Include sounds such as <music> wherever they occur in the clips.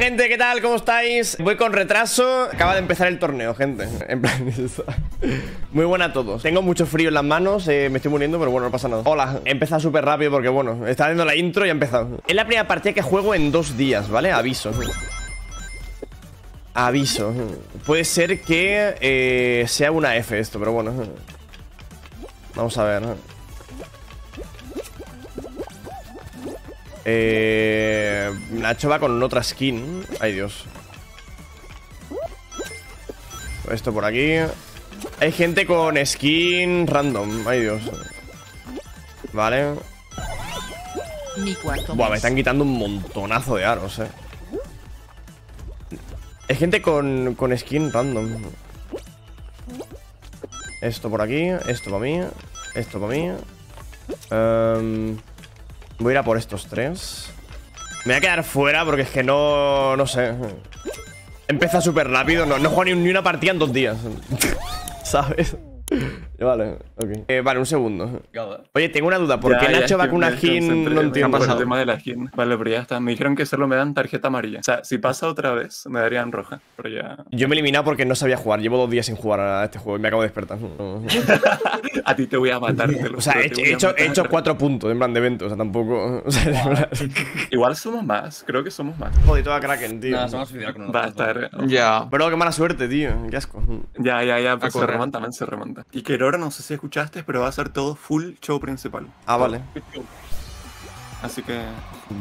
gente, ¿qué tal? ¿Cómo estáis? Voy con retraso. Acaba de empezar el torneo, gente. En plan, <laughs> muy buena a todos. Tengo mucho frío en las manos, eh, me estoy muriendo, pero bueno, no pasa nada. Hola, he empezado súper rápido porque, bueno, está haciendo la intro y ha empezado. Es la primera partida que juego en dos días, ¿vale? Aviso. Aviso. Puede ser que eh, sea una F esto, pero bueno. Vamos a ver. Eh, Nacho va con otra skin. Ay, Dios. Esto por aquí. Hay gente con skin random. Ay, Dios. Vale. Buah, me están quitando un montonazo de aros, eh. Hay gente con, con skin random. Esto por aquí. Esto para mí. Esto para mí. Um, Voy a ir a por estos tres. Me voy a quedar fuera porque es que no... No sé. Empieza súper rápido. No, no juego ni, ni una partida en dos días. <laughs> ¿Sabes? Vale, ok. Eh, vale, un segundo. Oye, tengo una duda. ¿Por qué Nacho va con una skin? No entiendo. Por el tema de la skin. Vale, pero ya está. Me dijeron que solo me dan tarjeta amarilla. O sea, si pasa otra vez, me darían roja. Pero ya. Yo me he eliminado porque no sabía jugar. Llevo dos días sin jugar a este juego y me acabo de despertar. <laughs> a ti te voy a matar. o sea, he, hecho, he, hecho, cuatro puntos en plan de evento. O sea, tampoco. <laughs> Igual somos más. Creo que somos más. Joder, toda Kraken, tío. somos Va a estar. Ya. Pero qué mala suerte, tío. Qué asco. Ya, ya, ya. Pues se remonta, man, se remonta. Y que ahora no sé si escuchaste, pero va a ser todo full show principal. Ah, vale. Así que.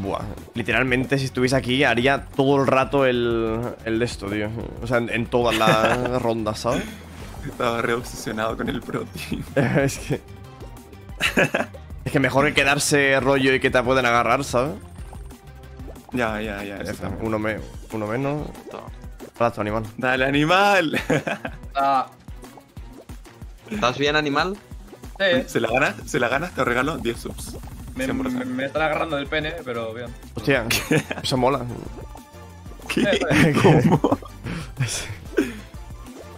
Buah. Literalmente, si estuviese aquí, haría todo el rato el, el de esto, tío. O sea, en, todas las <laughs> rondas, ¿sabes? Estaba re obsesionado con el pro, tío. <laughs> es que. es que mejor que quedarse rollo y que te pueden agarrar, ¿sabes? Ya, ya, ya. Uno, me, uno menos. Plato, animal. Dale, animal. <laughs> ah. ¿Estás bien, animal? Sí. Se la ganas, se la ganas te regalo 10 subs. Me, me, están agarrando del pene, pero bien. Hostia, <laughs> eso mola. ¿Qué? ¿Cómo?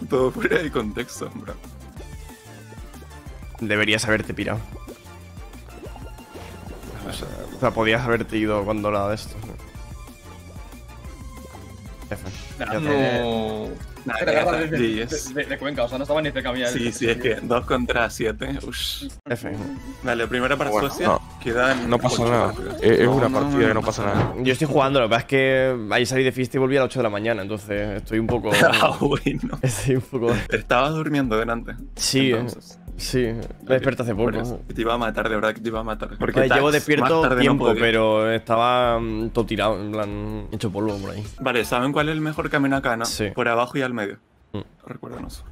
<laughs> Todo fuera de contexto, bro. Deberías haberte pirado. O sea, o sea, podías haberte ido cuando nada de esto. No. Nada, de, de, de, Cuenca, o sea, no estaba ni cerca mía. Sí, sí, es que 2 contra 7. F. Vale, primera para bueno, Suecia. No, quedan no pasa nada. Es, es una partida que no pasa nada. Yo estoy jugando, lo que pasa es que ahí salí de fiesta y volví a las 8 de la mañana, entonces estoy un poco. <laughs> ah, bueno. <laughs> Estoy un poco. Estabas durmiendo delante. Sí, entonces. Sí, me desperté hace poco. te iba a matar, de verdad que te iba a matar. Porque Vale, llevo despierto tiempo, no pero estaba mm, todo tirado, en plan, hecho polvo por ahí. Vale, ¿saben cuál es el mejor camino acá, no? Sí. Por abajo y al medio. Mm. Recuérdanos.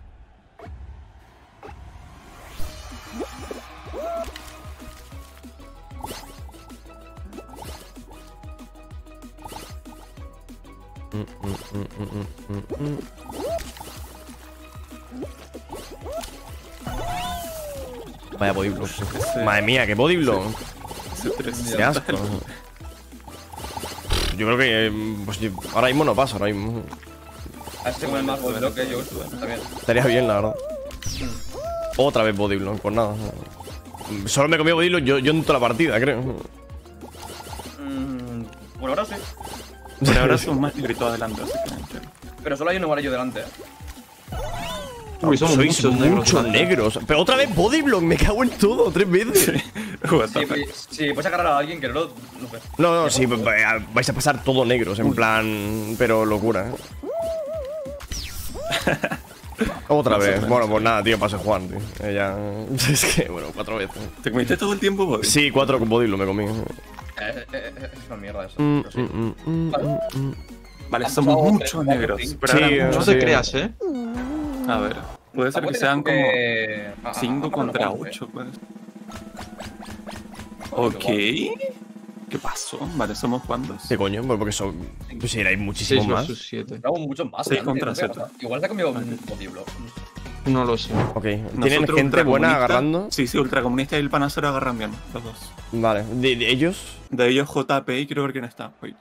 Mm, mm, Vaya bodyblock. Madre mía, qué bodyblock. Qué asco. Yo creo que eh, pues, ahora mismo no pasa, ahora mismo. A este con más bodyblock que yo, también. Estaría bien, la verdad. Otra vez bodyblock, pues nada. Solo me he comido bodyblock yo, yo en toda la partida, creo. Mm, bueno, ahora sí. <laughs> Bueno, ahora son más grito adelante, Pero solo hay un amarillo delante, eh. Uy, somos Sois muchos, negros. Pero otra vez Bodyblock, me cago en todo, tres veces. sí, <laughs> pues, sí, puedes agarrar a alguien que no lo. No, sé. no, no sí, vais a pasar todo negros, en plan. Pero locura, ¿eh? <laughs> Otra vez. Bueno, pues nada, tío, pase Juan, tío. Ella. <laughs> Es que, bueno, cuatro veces. ¿Te comiste todo el tiempo Body? Sí, cuatro con Bodyblock me comí. Eh, eh, eh, es una mierda eso. Mm, sí. mm, mm, vale, mm, vale somos muchos negros. Pero sí, no te creas, ¿eh? A ver, puede ser que sean como 5 contra 8, pues. Ok. ¿Qué pasó? Vale, ¿somos cuántos? ¿Qué coño? Porque son. Pues erais muchísimos más. 7. muchos más. 6 contra 7. Igual se ha comido un. No lo sé. Ok. ¿Tienen gente buena agarrando? Sí, sí, ultracomunista y el panacero agarran bien, los dos. Vale. ¿De, ellos? De ellos JP y quiero ver quién está. Wait.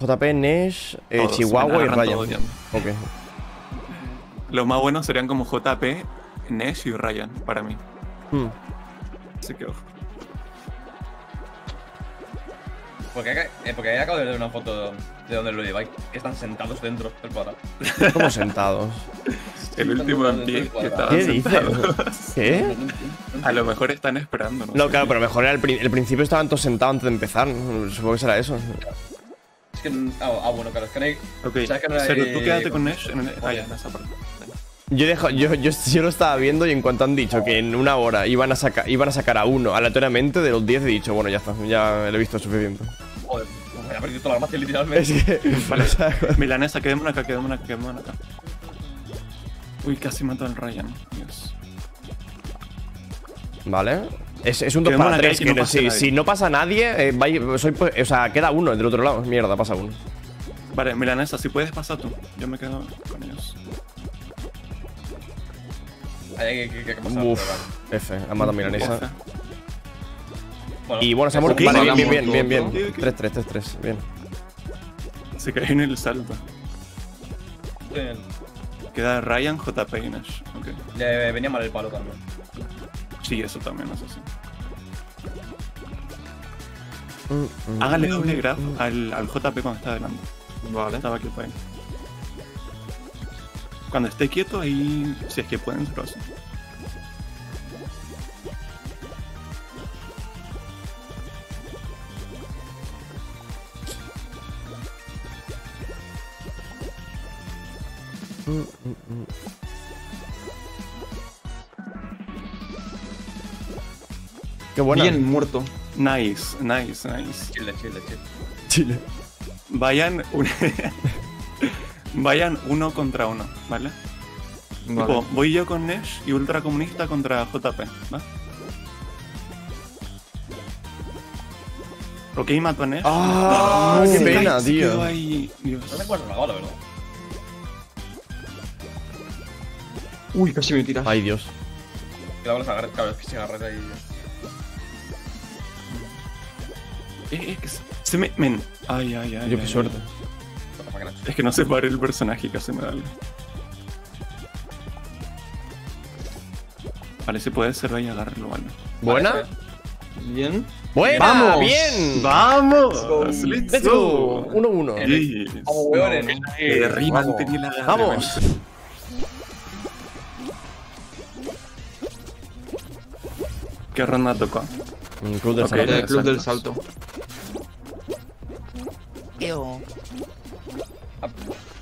JP, Nesh, eh, Chihuahua y Ryan. Ok. Los más buenos serían como JP, Nesh y Ryan, para mí. Hmm. Así que ojo. Porque, eh, porque acabo de ver una foto de donde lo lleváis, que están sentados dentro del cuadrado. <laughs> ¿Cómo sentados? El último en pie que estaba ¿Qué dices? ¿Qué? A lo mejor están esperando, ¿no? No, claro, pero mejor era el, el principio estaban todos sentados antes de empezar. Supongo que será eso. Es que. Ah, ah bueno, claro, es que no hay. Ok, ¿sabes que no hay, Pero tú quédate con Nesh en, el, ah, ya, en esa parte. Yo, dejo, yo, yo, yo, lo estaba viendo y en cuanto han dicho que en una hora iban a, sacar iban a sacar a uno aleatoriamente de los 10, he dicho, bueno, ya está, ya lo he visto suficiente. Joder, me ha perdido toda la magia literalmente. Es que, <laughs> vale, <laughs> Milanesa, quedémonos acá, quedémonos acá, quedémonos acá. Uy, casi mató al Ryan, Dios. Vale. Es, es un 2 para 3, que, no si, si, no pasa nadie, eh, soy, o sea, queda uno del otro lado. Mierda, pasa uno. Vale, Milanesa, si puedes pasar tú. Yo me quedo con ellos. Hay que, que, que pasar, Uf, F, ha matado a Milanesa. Bueno, y bueno, se ha muerto. Vale, bien, bien, bien, bien, bien. 3, 3, 3, 3, bien. Se cae en el salto. Bien. Queda Ryan, JP y Nash. Okay. Le venía mal el palo también. Sí, eso también es así. Hágale doble grab al, al JP cuando está adelante. Vale. Estaba quieto ahí. Cuando esté quieto ahí, si es que pueden, se lo hacen. Qué buena. Bien muerto. Nice, nice, nice. Chile, chile, chile. Chile. Vayan, <laughs> Vayan uno contra uno, ¿vale? vale. Tipo, voy yo con Nesh y Ultra Comunista contra JP, ¿va? Ok, mato a Nesh. ¡Ah! ¡Qué pena, tío! Ahí. Dios. No me acuerdo la bala, ¿verdad? Uy, casi me tiras. Ay, Dios. Cuidado con los agarres, cabrón, que se agarre ahí. Eh, eh, que se me. Men. Ay, ay, ay. Yo, qué suerte. Es que no se pare el personaje casi me da. Vale, si puede ser ahí, agárralo, vale. ¿Buena? Bien. ¡Buena! ¡Vamos! ¡Bien! ¡Vamos! ¡Let's go! 1-1. Yes. Vamos, weones. Eh, la gana. ¡Vamos! ¿Qué ronda tocó? Club del Ok, Salto. Club del Salto.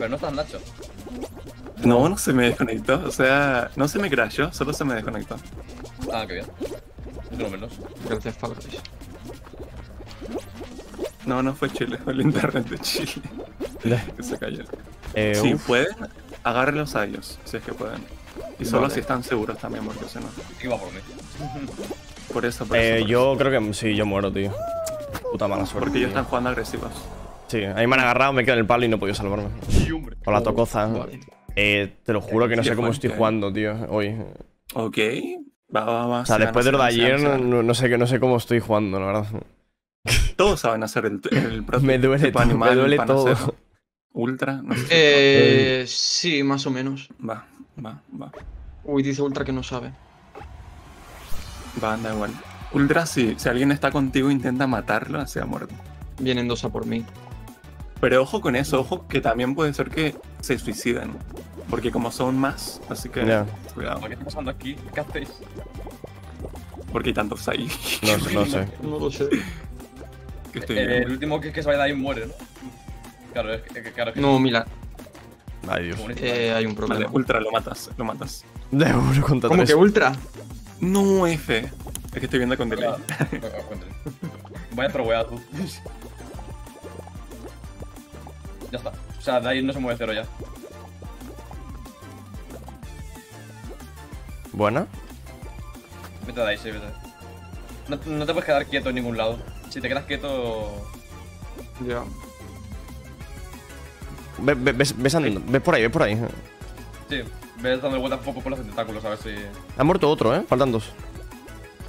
Pero no estás Nacho. No, no se me desconectó. O sea, no se me crashó, solo se me desconectó. Ah, qué bien. Lo menos. Gracias. No, no fue Chile, fue el internet de Chile. que se cayó. Eh, si uf. pueden, agárrenlos a ellos, si es que pueden. Y solo si están seguros también, porque si no. Iba por mí. Por eso, por Eh, eso. yo creo que sí, yo muero, tío. Puta mala suerte. Porque ellos están jugando agresivos. Sí, ahí me han agarrado, me quedo en el palo y no he podido salvarme. Con la tocoza. Vale. Eh, te lo juro que no sé cómo estoy fuerte. jugando, tío, hoy. Ok. Va, va, va. O sea, después de lo de ayer, no, no sé, no sé cómo estoy jugando, la verdad. Todos saben hacer el, el <laughs> Me duele todo, animal, me duele todo. Ultra, no sé. si- Eh, sí, más o menos. Va, va, va. Uy, dice Ultra que no sabe. Va, da igual. Ultra, si, si alguien está contigo, intenta matarlo, así a muerte. Vienen dos a por mí. Pero ojo con eso, ojo que también puede ser que se suiciden. Porque como son más, así que cuidado. ¿Qué está pasando aquí? ¿Qué hacéis? Porque hay tantos ahí. No sé, no <laughs> sé. No lo sé. que estoy Eh, el último que, que se vaya de ahí muere, ¿no? Claro, es que, claro, que No, mira. Ay, Dios. Eh, hay un Vale, problema. Ultra, lo matas, lo matas. De uno contra ¿Cómo tres. que Ultra? No, F. Es que estoy viendo con delay. Cuéntale. <laughs> Vaya troweada tú. Ya está. O sea, de ahí no se mueve cero ya. Buena. Vete de ahí, sí, vete. No, no te puedes quedar quieto en ningún lado. Si te quedas quieto. Ya. Ve- ve- Ves, ves andando, ves por ahí, ves por ahí. Sí, ves dando vueltas poco por los tentáculos a ver si. Ha muerto otro, ¿eh? Faltan dos.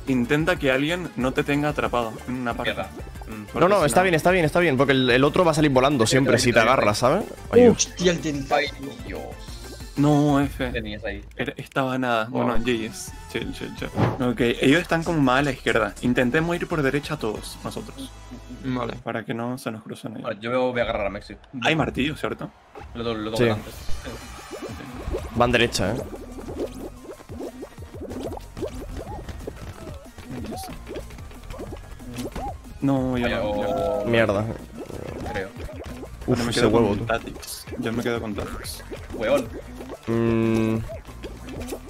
Intenta que alguien no te tenga atrapado en una parte. Queda. Mm. Porque No, no, está bien, está bien, está bien. Porque el, el otro va a salir volando siempre si te agarras, ¿sabes? Ay. Hostia, el tentáculo. Ay, Dios. No, F. Tenías ahí. Estaba nada. Bueno, GG's. Chill, chill, chill. Ok, ellos están como más a la izquierda. Intentemos ir por derecha todos, nosotros. Vale. Para que no se nos crucen ahí. Vale, yo voy a agarrar a Mexi. Hay martillo, ¿cierto? Lo, lo Sí. doble antes. Van derecha, eh. No, yo no. Yo- yo- Mierda. Creo. Uf, yo me ese quedo huevo, con. Tactics. Yo me quedo con Tactics. Weón. Mm,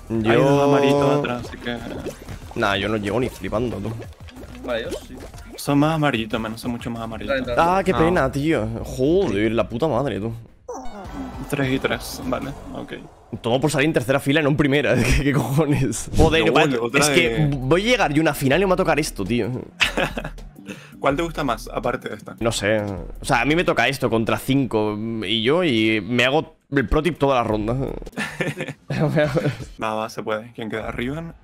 Hay dos amarillitos yo. atrás, así que. Nah, yo no llego ni flipando, tú. Vale, yo sí. Son más amarillitos, menos son mucho más amarillitos. Ah, qué Ah. pena, tío. Joder, la puta madre, tú. 3 y 3, vale, ok. Todo por salir en tercera fila, no en primera. <laughs> ¿Qué, qué cojones? Joder, No, es que voy a llegar yo a una final y me va a tocar esto, tío. <laughs> ¿Cuál te gusta más, aparte de esta? No sé. O sea, a mí me toca esto contra 5 y yo y me hago el pro tip toda la ronda. <laughs> Va, va, se puede. ¿Quién queda arriba?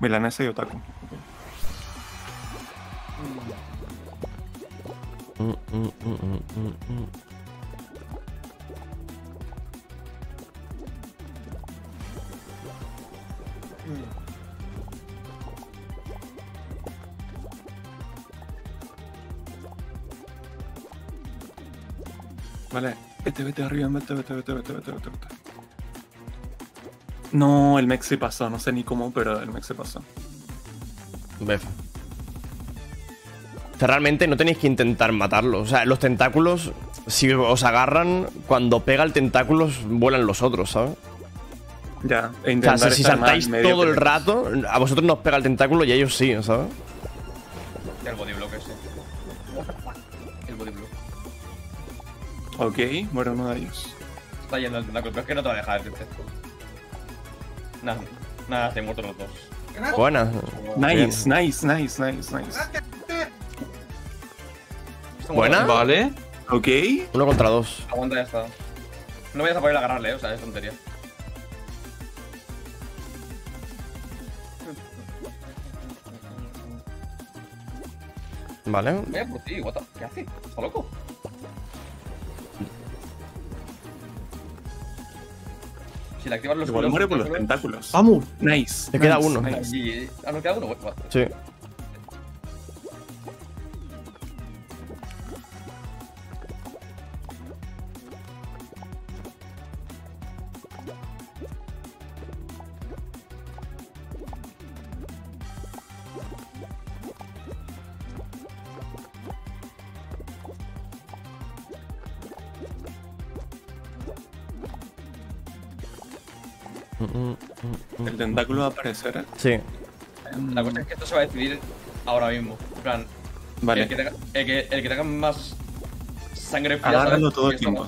Milanesa y Otaku. Ok. Mm, mm, mm, mm, Vale, vete, vete arriba, vete, vete, vete, vete, vete, vete, vete. No, el Mexi pasó, no sé ni cómo, pero el Mexi pasó. Bef. O sea, realmente no tenéis que intentar matarlos. O sea, los tentáculos, si os agarran, cuando pega el tentáculo, vuelan los otros, ¿sabes? Ya, e O intentar sea, si saltáis todo el rato, a vosotros nos pega el tentáculo y a ellos sí, ¿sabes? El body block Ok, muere uno de ellos. Está yendo el tentáculo, pero es que no te va a dejar. Nada, nada, se han muerto los dos. Buena. Nice, nice, nice, nice, nice. Buena. Vale. Ok, Uno contra dos. Aguanta, ya está. No vayas a poder agarrarle, eh, o sea, es tontería. Vale. Mira por ti, what the- ¿Qué hace? ¿Está loco? Si le activas los igual culos- muere por los culos- tentáculos. Vamos. Nice. Te queda uno. nice. Y- Ah, no queda uno, what? Sí. Mm, El mm. tentáculo va a aparecer. ¿eh? Sí. La cosa es que esto se va a decidir ahora mismo. En plan, Vale. el, que tenga, el, que, el que tenga más sangre fría. Agárralo todo el tiempo.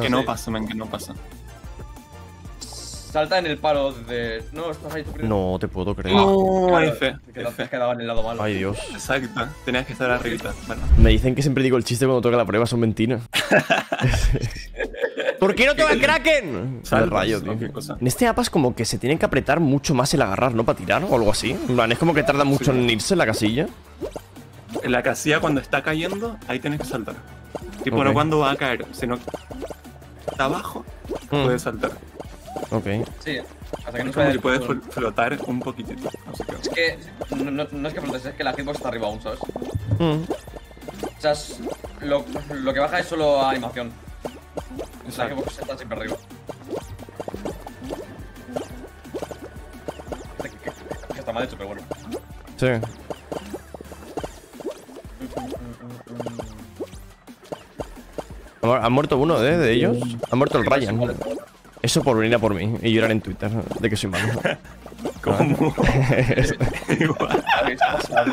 Que no sí. pasa, men, que no pasa. Salta en el palo de. No, estás ahí tú crees. No te puedo creer. No, Claro, F, te quedas- F. te quedaba en el lado malo. Ay, Dios. Exacto, tenías que estar arriba. Bueno, Me dicen que siempre digo el chiste cuando toca la prueba, son mentiras. <laughs> ¿Por qué no toca Kraken? Saltos, el rayo, ¿no? tío. En este mapa es como que se tienen que apretar mucho más el agarrar, ¿no? Para tirar o algo así. En plan, es como que tarda mucho en irse la casilla. en la casilla cuando está cayendo, ahí tienes que saltar. Tipo, Ok. no cuando va a caer, sino está abajo, Mm. puedes saltar. Ok. Sí, hasta que no Es como que puedes fl- flotar un poquitito. Así que- Es que no, no- no es que flotes, es que la hitbox está arriba aún, ¿sabes? Mm. O sea, es- lo, lo que baja es solo animación. La Exacto. hitbox está siempre arriba. Que, que- que está mal hecho, pero bueno. Sí. ¿Ha mu- ¿Ha muerto uno de, de ellos? Ha muerto el Ryan. Eso por venir a por mí y llorar en Twitter de que soy malo. <laughs> ¿Cómo? <laughs> Igual. Habéis pasado.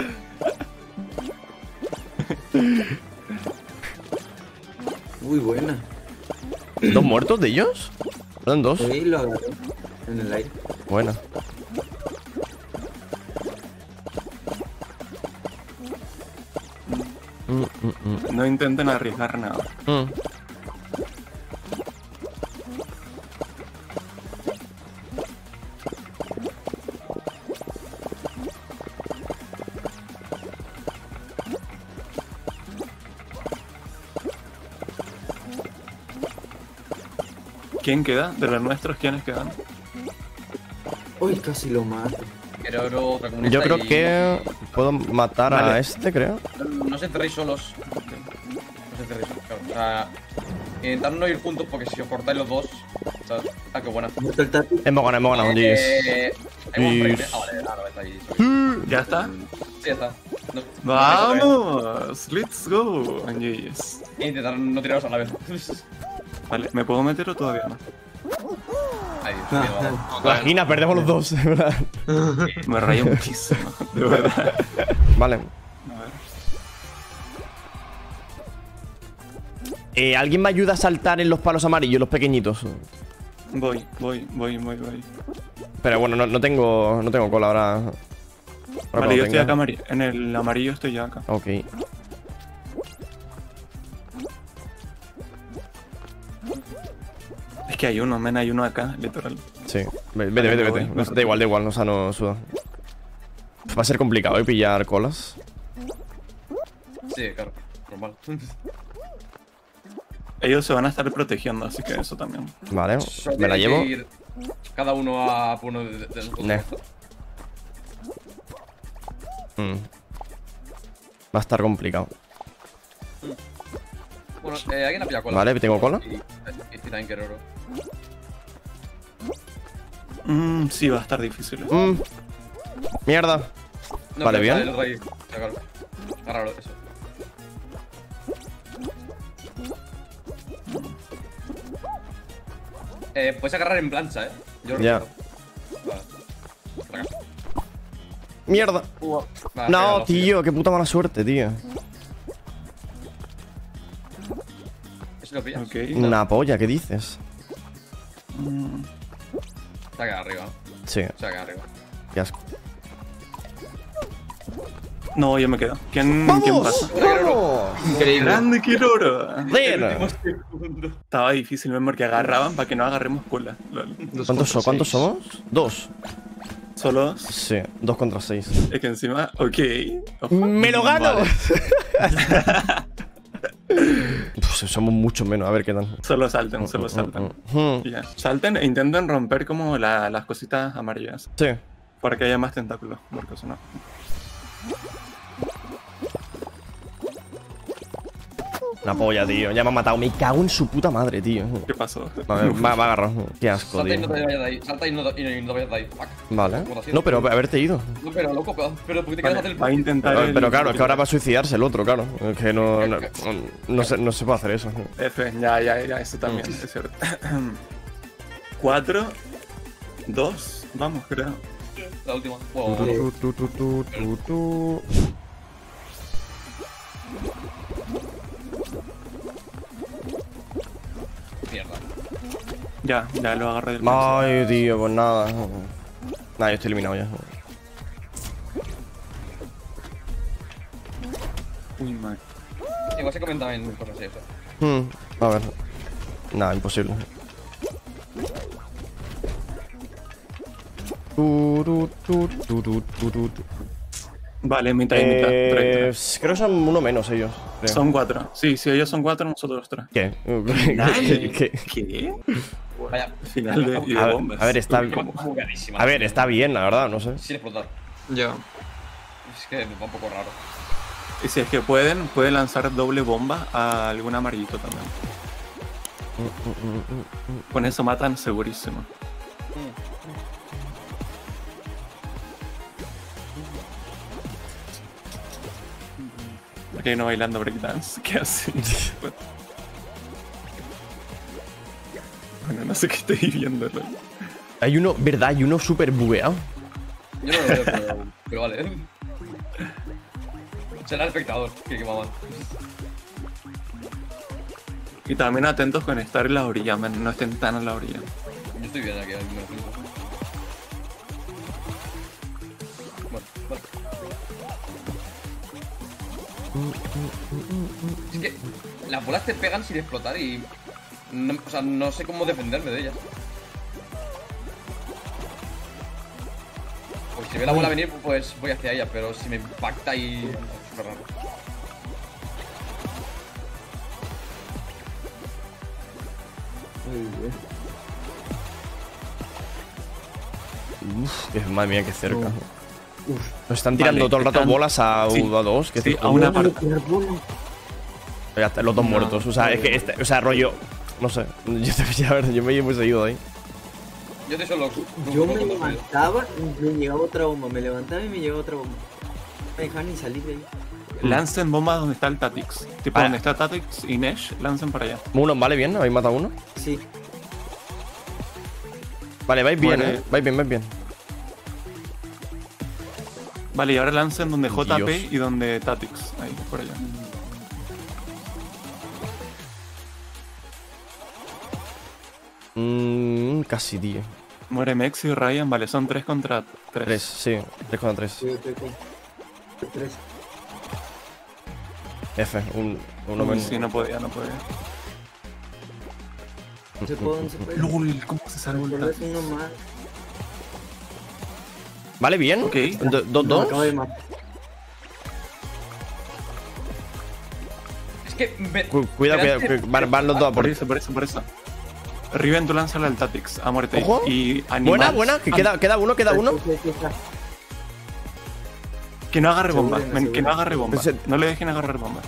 Muy buena. ¿Dos muertos de ellos? ¿Eran dos? Sí, lo en el aire. Buena. Mm, No intenten arriesgar nada. mm. ¿Quién queda? De los nuestros, ¿quiénes quedan? Uy, casi lo mato. Pero otra comunista Yo creo y- que puedo matar a este, creo. No os enterréis solos. O sea, intentar no ir juntos porque si os cortáis los dos. ¿sabes? Ah, qué buena. Hemos ganado, hemos ganado. Eh, no, ahí. ¿Ya está? Sí, ya está. No, ¡Vamos! ¡Let's go! E intentar no tiraros a la vez. <laughs> Vale, ¿me puedo meter o todavía no? Ahí, bien, vale. Imagina, perdemos los dos, de verdad. Me rayé muchísimo, <laughs> de verdad. Vale. A ver. Eh, ¿Alguien me ayuda a saltar en los palos amarillos, los pequeñitos? Voy, voy, voy, voy, voy. Pero bueno, no, no tengo no tengo cola ahora. Ahora Vale, yo estoy acá, en el amarillo estoy yo acá. Ok. Que hay uno, men, hay uno acá, literal. Sí. Ve- Vete, vete, vete. No, da igual, da igual, o sea, no suda. Va a ser complicado, ¿eh? Pillar colas. Sí, claro. Normal. <laughs> Ellos se van a estar protegiendo, así que eso también. Vale, me la llevo. Cada uno a por uno de, de nosotros. Mm. Va a estar complicado. Bueno, eh, alguien ha pillado cola. Vale, tengo cola. Y, y, y también quiero oro. Mmm, sí, va a estar difícil. Mm. Mierda. No, Vale, bien. Agárralo, eso. Eh, puedes agarrar en plancha, eh. Yo lo Ya. Vale. Mierda. Vale, No, pégalo, tío, qué puta mala suerte, tío. Una polla, ¿qué dices? Mm, Se ha quedado arriba. Sí, Se ha quedado arriba. qué asco. No, yo me quedo. ¿Quién, ¿quién pasa? Increíble. ¡Grande, quiero oro! Bueno. Estaba difícil, men, porque agarraban para que no agarremos cola. ¿Cuántos, so- ¿Cuántos somos? Dos. Solo dos. Sí, dos contra seis. Es que encima, ok. Ojo. ¡Me lo gano! Vale. <laughs> Somos mucho menos, a ver qué tal. Solo salten, solo salten. Mm, Y ya. Salten e intenten romper como la- las cositas amarillas. Sí. Para que haya más tentáculos. Porque si no. Una polla, tío. Ya me ha matado. Me cago en su puta madre, tío. ¿Qué pasó? Vale, me me ha agarrado. Qué asco, Salta y no tío. te vayas de ahí. Salta y no, y no- y no te vayas de ahí. Fuck. Vale. No, pero haberte ido. No, pero loco, pero, pero ¿por qué te quedas hacer el va a intentar. Pero, el- pero claro, es que ahora va a suicidarse el otro, claro. Es que no, no, no se, no se puede hacer eso. F, ya, ya, ya, eso también, es cierto. <clears throat> Cuatro, dos, vamos, creo. La última. Wow. Tu, tu, tu, Ya, ya lo agarré del Ay, tío, pues nada. Nada, yo estoy eliminado ya. Uy, man. Igual se comentaban en cosas así, eso. Hmm, a ver. Nada, imposible. Tu, tu, tu, tu, tu, tu, tu, tu. Vale, mitad y mitad. Eh, creo que son uno menos ellos. creo. Son cuatro. Sí, si ellos son cuatro, nosotros tres. ¿Qué? <laughs> ¿Qué? ¿Qué? Vaya. Final de, y de A ver, bombas. a ver, está-. Bugadísima. A ver, está bien, la verdad, no sé. Sin explotar. Ya. Es que me va un poco raro. Y si es que pueden, pueden lanzar doble bomba a algún amarillito también. Con eso matan segurísimo. Hay uno bailando breakdance. <laughs> ¿Qué hace? <laughs> <laughs> no sé qué estoy viendo. ¿no? Hay uno, ¿verdad? Hay uno súper bugueado. Yo no lo veo, pero, pero vale. Será el espectador, que que mamá. Y también atentos con estar en la orilla, man, no estén tan en la orilla. Yo estoy bien aquí, al menos cinco. Bueno, vale. Es que las bolas te pegan sin explotar y. No, o sea, no sé cómo defenderme de ellas. Pues si ve la bola venir, pues voy hacia ella, pero si me impacta y. Súper raro. Muy bien. Uf, que- madre mía, qué cerca. Uf. Nos están tirando Vale, todo el rato están- bolas a, sí, a dos. Que sí, a una parte. Los dos No, muertos. O sea, no, es que este, o sea, rollo. No sé. <laughs> Yo, te- a ver, yo me he muy seguido ahí. Yo te solo. Yo me levantaba y me llegaba otra bomba. Me levantaba y me llegaba otra bomba. No me dejaban ni salir de ahí. Lancen bombas donde está el Tatix. Tipo, Ah. donde está Tatix y Nesh, lancen para allá. Uno, vale, bien. Habéis matado uno. Sí. Vale, vais bien, eh. Vais bien, vais bien. Vale, y ahora lancen donde JP Dios. y donde Tatix. Ahí, por allá. Casi, tío. Muere Mex y Ryan. Vale, son 3 contra 3. Tres, sí. Tres contra tres. Sí, sí, sí. Tres. F. Un, uno menos. sí, no podía, no podía. No se puede, no se puede. LOL, ¿cómo se Tatix? uno más. Vale, bien. Ok. Do- Dos, No, dos. acabo de matar. Es que. Me... Cu- Cuidado, cuidado. Van, van los dos a Por por eso, por eso, por eso. Riven, tú lánzala al Tatix a muerte. Ojo. Y Buena, buena. Que queda, queda uno, queda uno. Que no agarre bomba. Seguro, que no agarre bomba. No le dejen agarrar bomba.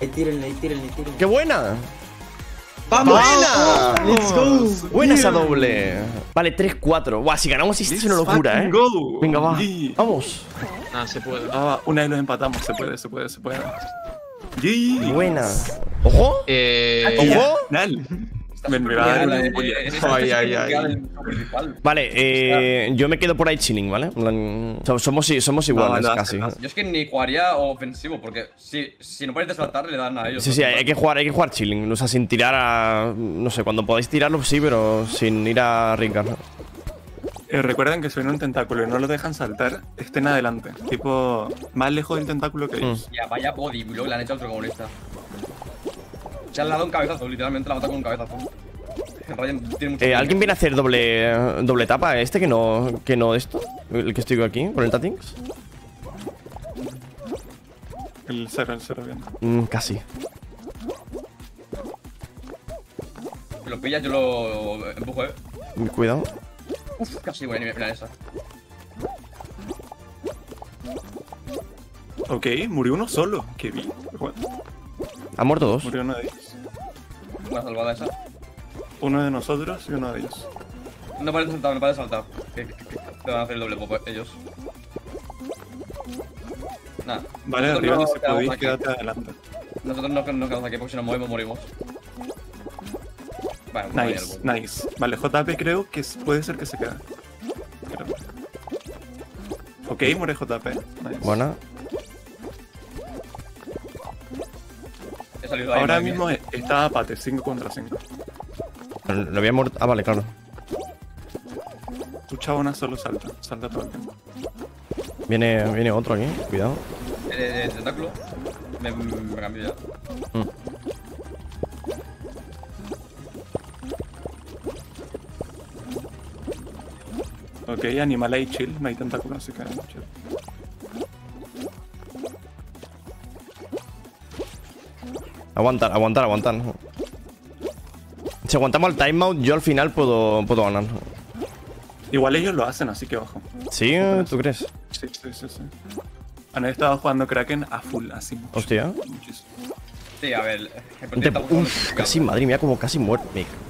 Ahí tírenle, ahí tírenle, ahí tírenle. ¡Qué buena! ¡Vamos! ¡Buena! ¡Let's go! Buena esa doble. Vale, 3-4. Buah, si ganamos esto es una locura, eh. go. Venga, va. Yeah. Vamos. Ah, se puede. Ah, una vez los empatamos. Se puede, se puede, se puede. GG. Buena. ¡Ojo! Eh. ¡Ojo! Dale. Ven, me va a dar Mierda, una embolia. Ay, es ay, que ay. queda del principal. Vale, eh, yo me quedo por ahí chilling, ¿vale? Somos, somos iguales no, casi. no, Yo es que ni jugaría ofensivo, porque si, si no puedes saltar, le dan a ellos. Sí, sí, hay que jugar, hay que jugar chilling. O sea, sin tirar a. No sé, cuando podáis tirarlo, sí, pero sin ir a rincar. Eh, recuerden que si ven un tentáculo y no lo dejan saltar, estén adelante. Tipo, más lejos del tentáculo que ellos. Ya, vaya body, bro, le han hecho al protagonista. Se han dado un cabezazo, literalmente la mata con un cabezazo. Ryan tiene mucho. Eh, ¿Alguien viene a hacer doble doble etapa? ¿Este que no, que no esto? ¿El que estoy aquí? ¿Con el Tatings? El cero, el cero, bien. Mm, casi. Si lo pillas, yo lo empujo, eh. Cuidado. Uf, casi voy a eliminar esa. Ok, murió uno solo. Qué bien. Bueno, Han muerto dos. murió uno de ellos. Una salvada esa. Uno de nosotros y uno de ellos. No parece saltar, no parece saltar. Que, que- que- que te van a hacer el doble popo ellos. Nada. Vale, Nosotros arriba no quedamos podéis, quédate adelante. Nosotros no nos quedamos aquí porque si nos movemos, morimos. Vale, Nice, nice. Vale, JP creo que puede ser que se quede. Creo. Ok, muere JP. Nice. Buena. He salido ahí, Ahora mismo mía. está apate, 5 contra 5. Lo había muerto. Ah, vale, claro. Tu chabona solo salta, salta todo el tiempo. Viene, viene otro aquí. Cuidado. Eh, eh, eh, tentáculo. Me, me, me cambio ya. Ok, animal ahí chill, no hay tentáculos, así que chill. Aguantar, aguantar, aguantar. Si aguantamos el timeout, yo al final puedo, puedo ganar. Igual ellos lo hacen, así que ojo. ¿Sí? ¿Tú crees? Sí, sí, sí, sí. Han estado jugando Kraken a full, así. mucho, Hostia. muchísimo. Sí, a ver. el Uf, casi, madre mía, como casi muerto.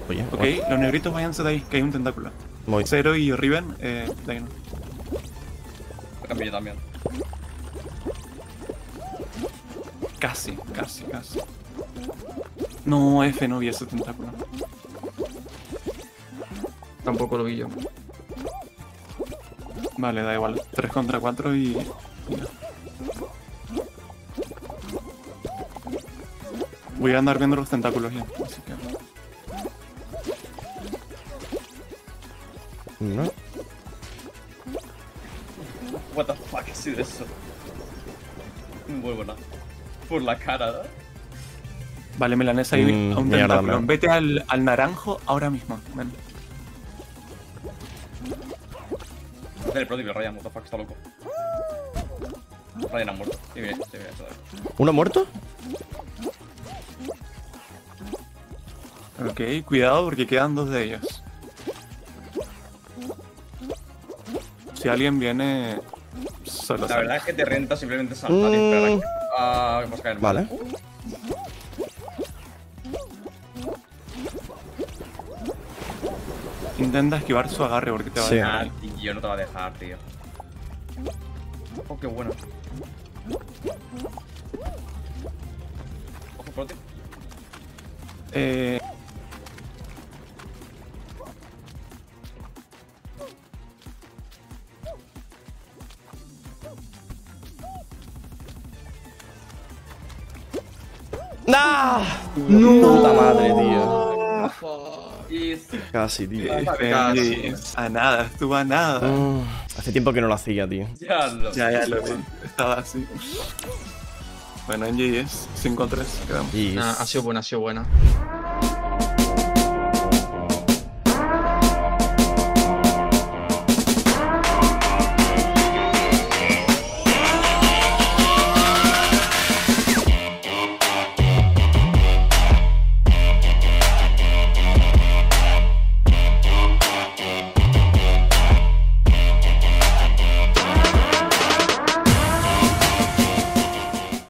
Oye, Ok, bueno, los negritos váyanse de ahí, que hay un tentáculo. Voy. Zero y Riven, eh, de ahí no. Me cambio yo también. Casi, casi, casi. No, F no vi ese tentáculo. Tampoco lo vi yo. Vale, da igual. 3 contra 4 y. ya. Voy a andar viendo los tentáculos ya, así que. Por la cara, ¿no? Vale, Melanesa ahí Mm, a un mierda, tentáculo. Vete al, al naranjo ahora mismo. Ven. El prodigio, Ryan, what the fuck, está loco. Ryan ha muerto. Sí, bien, sí, bien, eso es. ¿Uno muerto? Ok, cuidado porque quedan dos de ellos. Si alguien viene, Solo La verdad es que te renta simplemente saltar y esperar Mm. A a que vas a caer. Vale. Intenta esquivar su agarre porque te va Sí. a Ah, dejar. tío, no te va a dejar, tío. Oh, qué bueno. Ojo, prote. Eh, ¡Nah! Puta madre, tío. Casi, tío. A nada, estuvo a nada. Mm, hace tiempo que no lo hacía, tío. ya lo. Ya, ya lo vi. Estaba así. Bueno, en GS 5-3 quedamos. Y Nah, ha sido buena, ha sido buena.